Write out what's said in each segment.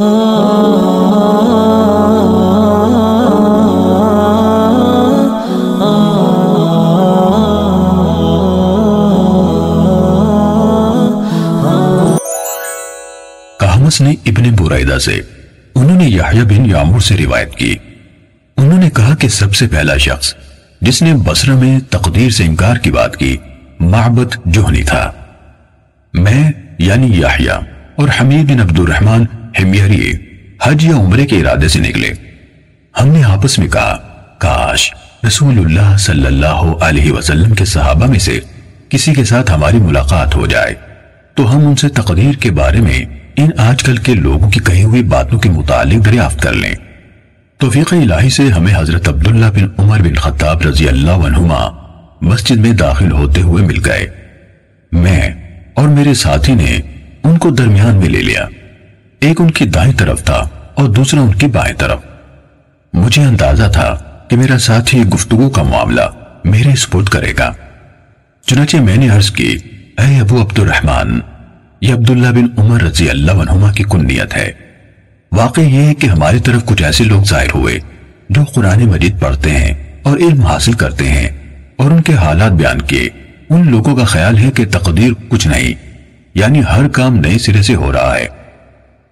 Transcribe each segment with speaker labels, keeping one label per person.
Speaker 1: कहामस ने इब्ने बुरैदा से, उन्होंने याहिया बिन यामुर से रिवायत की। उन्होंने कहा कि सबसे पहला शख्स, जिसने बसरा में तकदीर से इनकार की बात की माबद जोहनी था। मैं, यानी याहिया, और हमीद बिन अब्दुलरहमान हिमयरी हज या उम्रे के इरादे से निकले। हमने आपस में कहा, काश रसूलुल्लाह सल्लल्लाहु अलैहि वसल्लम के सहाबा में से किसी के साथ हमारी मुलाकात हो जाए तो हम उनसे तकदीर के बारे में इन आजकल के लोगों की कही हुई बातों के मुतालिक दरियाफ्त कर लें। तोफीक इलाही से हमें हज़रत अब्दुल्ला बिन उमर बिन खत्ताब रज़ी अल्लाह मस्जिद में दाखिल होते हुए मिल गए। मैं और मेरे साथी ने उनको दरमियान में ले लिया। एक उनकी दाएँ तरफ़ था और दूसरा उनकी बाएँ तरफ़। मुझे अंदाज़ा था कि मेरा साथी गुफ्तगु का मामला मेरे स्पुर्द करेगा। चुनाचे मैंने अर्ज़ की अय अबू अब्दुलरहमान यह अब्दुल्ला बिन उमर रज़ी अल्लाह की कुन्नियत है। वाकई यह है कि हमारी तरफ़ कुछ ऐसे लोग ज़ाहिर हुए, जो कुरान मजीद पढ़ते हैं और इल्म हासिल करते हैं और उनके हालात बयान किए। उन लोगों का ख्याल है कि तकदीर कुछ नहीं, यानी हर काम नए सिरे से हो रहा है।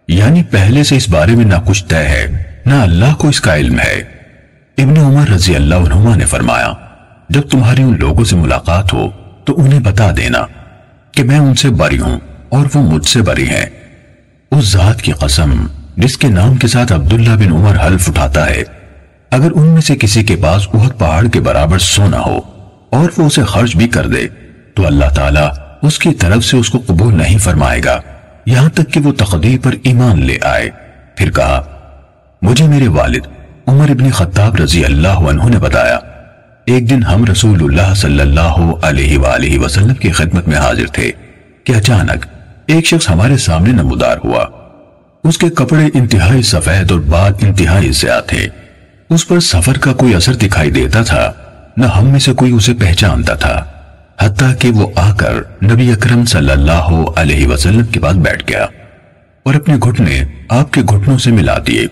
Speaker 1: यानी पहले से इस बारे में ना कुछ तय है, ना अल्लाह को इसका इल्म है। इब्ने उमर रज़ी अल्लाह ने फरमाया, जब तुम्हारी उन लोगों से मुलाकात हो तो उन्हें बता देना कि मैं उनसे बरी हूँ और वो मुझसे बरी हैं। उस जात की कसम, जिसके नाम के साथ अब्दुल्ला बिन उमर हल्फ उठाता है, अगर उनमें से किसी के पास उहद पहाड़ के बराबर सोना हो और वो उसे खर्च भी कर दे तो अल्लाह ताला उसकी तरफ़ से उसको कबूल नहीं फरमाएगा। यहाँ तक कि वो तकदीर पर ईमान ले आए। फिर कहा, मुझे मेरे वालिद उमर इबन खत्ताब रज़ी अल्लाह ने बताया, एक दिन हम रसूलुल्लाह सल्लल्लाहु अलैहि वसल्लम की खिदमत में हाजिर थे कि अचानक एक शख्स हमारे सामने नमूदार हुआ। उसके कपड़े इंतहाई सफ़ेद और बाल इंतहाई ज़्यादा थे उस पर सफ़र का कोई असर दिखाई देता था, न हम में से कोई उसे पहचानता था। हत्या कि वो आकर नबी अकरम सल्लल्लाहु अलैहि वसल्लम के पास बैठ गया और अपने घुटने आपके घुटनों से मिला दिए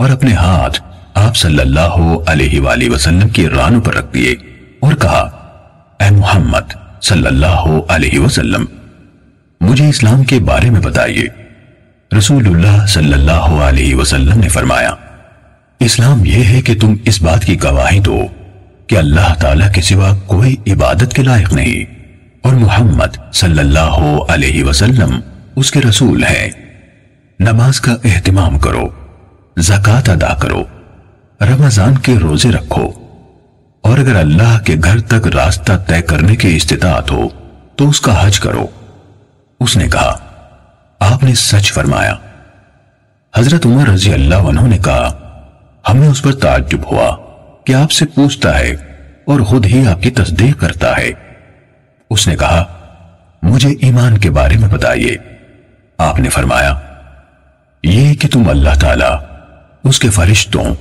Speaker 1: और अपने हाथ आप सल्लल्लाहु अलैहि वसल्लम की रानों पर रख दिए और कहा ए मोहम्मद सल्लल्लाहु अलैहि वसल्लम, मुझे इस्लाम के बारे में बताइए। रसूलुल्लाह सल्लल्लाहु अलैहि वसल्लम ने फरमाया, इस्लाम यह है कि तुम इस बात की गवाही दो कि अल्लाह ताला के सिवा कोई इबादत के लायक नहीं। और मोहम्मद सल्लल्लाहु अलैहि वसल्लम उसके रसूल हैं। नमाज़ का एहतमाम करो, जक़ात अदा करो, रमज़ान के रोज़े रखो। और अगर अल्लाह के घर तक रास्ता तय करने की इस्तात हो तो उसका हज करो। उसने कहा, आपने सच फरमाया। हज़रत उमर रज़ी अल्लाह ने कहा हमें उस पर ताज्जुब हुआ। कि आपसे पूछता है और खुद ही आपकी तस्दीक करता है। उसने कहा, मुझे ईमान के बारे में बताइए। आपने फरमाया, ये कि तुम अल्लाह ताला, उसके फरिश्तों,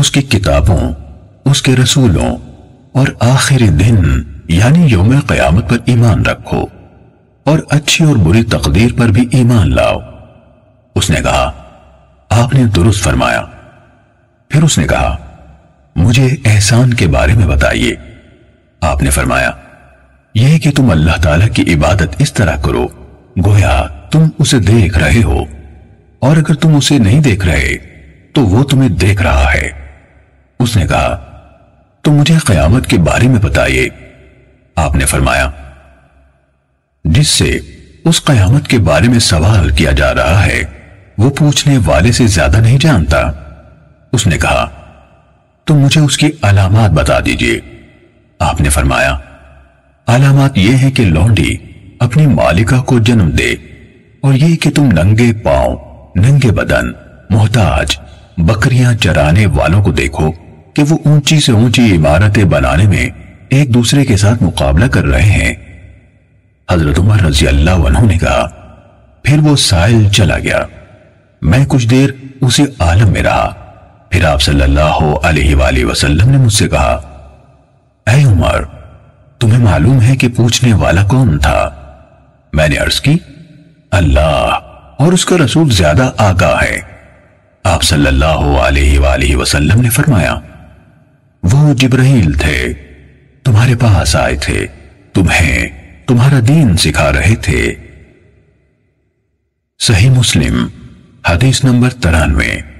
Speaker 1: उसकी किताबों, उसके रसूलों और आखिरी दिन, यानी योम कयामत पर ईमान रखो और अच्छी और बुरी तकदीर पर भी ईमान लाओ। उसने कहा, आपने दुरुस्त फरमाया। फिर उसने कहा मुझे एहसान के बारे में बताइए। आपने फरमाया, यह कि तुम अल्लाह ताला की इबादत इस तरह करो, गोया तुम उसे देख रहे हो, और अगर तुम उसे नहीं देख रहे तो वो तुम्हें देख रहा है। उसने कहा तो मुझे कयामत के बारे में बताइए। आपने फरमाया, जिससे उस कयामत के बारे में सवाल किया जा रहा है, वो पूछने वाले से ज़्यादा नहीं जानता। उसने कहा तो मुझे उसकी अलामत बता दीजिए। आपने फरमाया, अलामत यह है कि लौंडी अपनी मालिका को जन्म दे और यह कि तुम नंगे पाँव, नंगे बदन, मोहताज, बकरियाँ चराने वालों को देखो कि वो ऊँची से ऊँची इमारतें बनाने में एक दूसरे के साथ मुकाबला कर रहे हैं। हज़रत उमर रज़ी अल्लाह ने कहा, फिर वो साइल चला गया। मैं कुछ देर उसी आलम में रहा। फिर आप सल्लल्लाहु अलैहि वाली वसल्लम ने मुझसे कहा अः उमर, तुम्हें मालूम है कि पूछने वाला कौन था? मैंने अर्ज़ की, अल्लाह, और उसका रसूल ज़्यादा आगा है। आप सल्लल्लाहु अलैहि वाली वसल्लम ने फरमाया, वो जिब्राइल थे, तुम्हारे पास आए थे, तुम्हें तुम्हारा दीन सिखा रहे थे। सही मुस्लिम, हदीस नंबर तिरानवे।